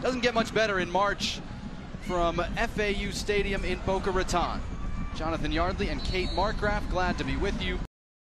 Doesn't get much better in March from FAU Stadium in Boca Raton. Jonathan Yardley and Kate Markgraf, glad to be with you.